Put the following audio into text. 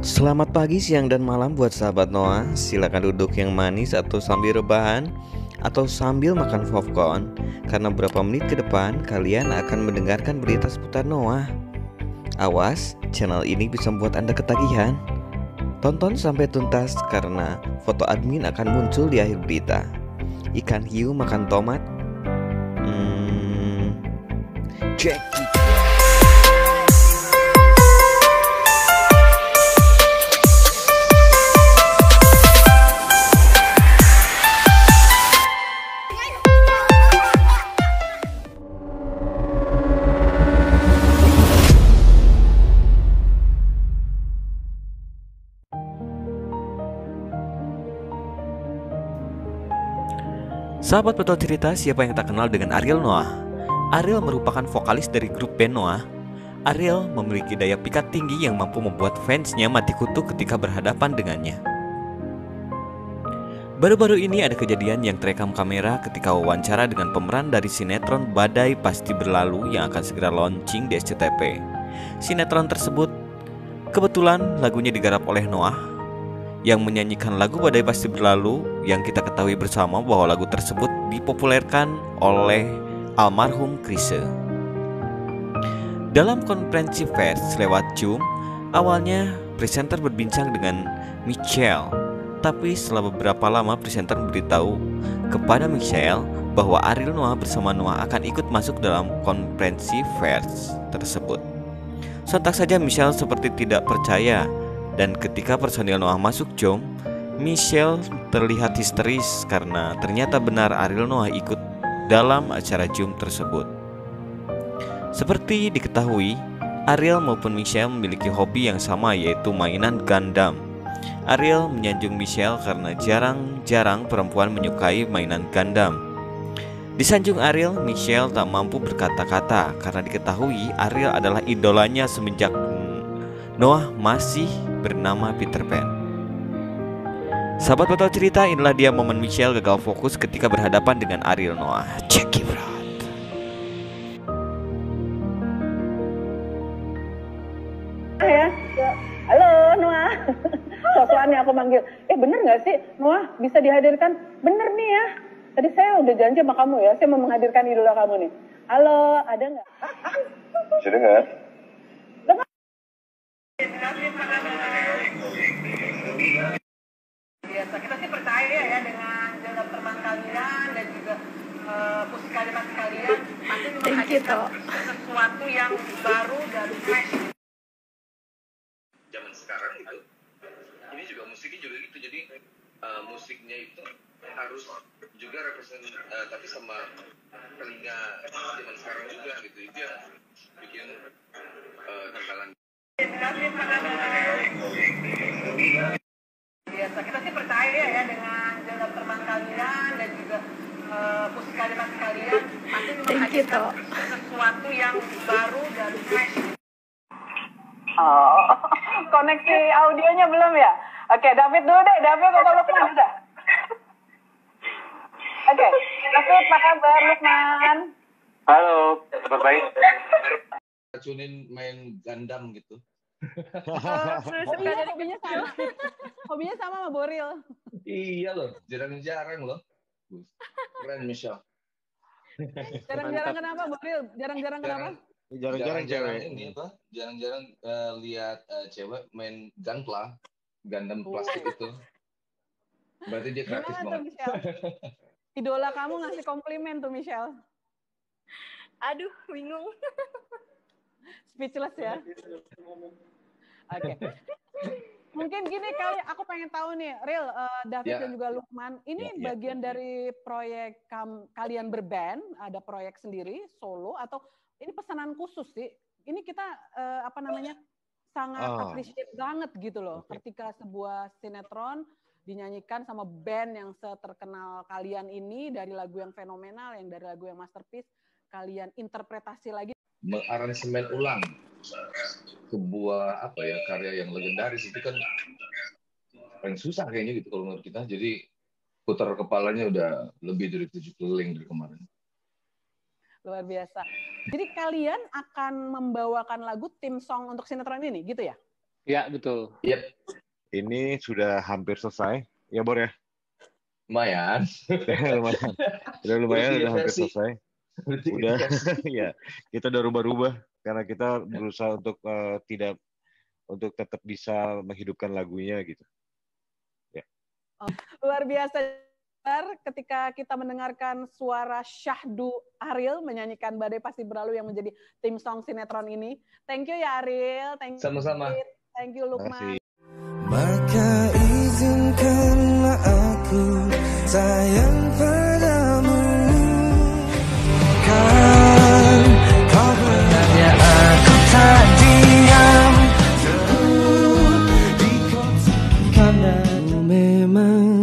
Selamat pagi, siang, dan malam buat sahabat Noah. Silakan duduk yang manis atau sambil rebahan atau sambil makan popcorn karena beberapa menit ke depan kalian akan mendengarkan berita seputar Noah. Awas, channel ini bisa membuat Anda ketagihan. Tonton sampai tuntas karena foto admin akan muncul di akhir berita. Ikan hiu makan tomat. Hmm, check Sahabat betul cerita, siapa yang tak kenal dengan Ariel Noah? Ariel merupakan vokalis dari grup band Noah. Ariel memiliki daya pikat tinggi yang mampu membuat fansnya mati kutu ketika berhadapan dengannya. Baru-baru ini ada kejadian yang terekam kamera ketika wawancara dengan pemeran dari sinetron Badai Pasti Berlalu yang akan segera launching di SCTV. Sinetron tersebut kebetulan lagunya digarap oleh Noah yang menyanyikan lagu Badai Pasti Berlalu yang kita ketahui bersama bahwa lagu tersebut dipopulerkan oleh almarhum Chrisye. Dalam konferensi pers lewat Zoom, awalnya presenter berbincang dengan Michelle, tapi setelah beberapa lama presenter memberitahu kepada Michelle bahwa Ariel Noah bersama Noah akan ikut masuk dalam konferensi pers tersebut. Sontak saja Michelle seperti tidak percaya dan ketika personil Noah masuk Jom, Michelle terlihat histeris karena ternyata benar Ariel Noah ikut dalam acara Zoom tersebut. Seperti diketahui, Ariel maupun Michelle memiliki hobi yang sama yaitu mainan Gundam. Ariel menyanjung Michelle karena jarang-jarang perempuan menyukai mainan Gundam. Disanjung Ariel, Michelle tak mampu berkata-kata karena diketahui Ariel adalah idolanya semenjak Noah masih bernama Peter Pan. Sahabat betul cerita, inilah dia momen Michelle gagal fokus ketika berhadapan dengan Ariel Noah. Check it out. ya. Halo Noah. Sosokan aku manggil. Eh bener nggak sih Noah bisa dihadirkan? Bener nih ya. Tadi saya udah janji sama kamu ya. Saya mau menghadirkan idola kamu nih. Halo, ada nggak? Bisa dengar? Biasa kita sih percaya ya dengan jalan terbang kalian dan juga uh, musik kalimat kalian pasti menghadirkan sesuatu yang baru dan fresh. zaman sekarang itu ini juga musiknya juga gitu. Jadi uh, musiknya itu harus juga represent uh, tapi sama telinga zaman sekarang juga gitu. Itu yang bikin uh, tantangan Biasa kita sih percaya ya dengan jalan terbang kalian dan juga uh, musik kalimat kalian pasti menghadirkan sesuatu yang baru dan fresh. Oh, koneksi audionya belum ya? Oke, David dulu deh. David atau Lukman bisa? Oke, David apa kabar Lukman? Halo, kabar baik. racunin main Gundam gitu hobinya, hobinya sama. hobinya sama sama Boril. iya loh jarang-jarang loh keren Michelle Jarang-jarang kenapa Boril? Jarang-jarang kenapa? Jarang-jarang cewek. ini apa jarang-jarang uh, lihat uh, cewek main gunpla Gundam plastik itu berarti dia kreatif Gimana tuh banget Michelle? Idola kamu ngasih komplimen tuh Michelle. Aduh, bingung. Speechless ya. Oke. Mungkin gini kali aku pengen tahu nih, Real, eh, David Ya. dan juga Lukman, ini Ya, ya. bagian dari proyek kam- kalian berband, ada proyek sendiri solo atau ini pesanan khusus sih? Ini kita eh, apa namanya sangat Oh. appreciate banget gitu loh, ketika sebuah sinetron dinyanyikan sama band yang seterkenal kalian ini dari lagu yang fenomenal, yang dari lagu yang masterpiece, kalian interpretasi lagi mengaransemen ulang sebuah apa ya karya yang legendaris itu kan paling susah kayaknya gitu kalau menurut kita jadi putar kepalanya udah lebih dari tujuh keliling dari kemarin luar biasa. Jadi kalian akan membawakan lagu tim song untuk sinetron ini, gitu ya? Ya, betul. Yep. Ini sudah hampir selesai. Ya, Bor ya? Lumayan. lumayan. Udah lumayan, udah hampir selesai. Udah, ya. Kita udah rubah-rubah karena kita berusaha untuk eh, tidak untuk tetap bisa menghidupkan lagunya gitu. Luar biasa ketika kita mendengarkan suara Syahdu Ariel menyanyikan Badai Pasti Berlalu yang menjadi tim song sinetron ini. Thank you ya Ariel, thank you. Sama-sama. Thank you Terima Lukman. kasih. Maka izinkanlah aku sayang No me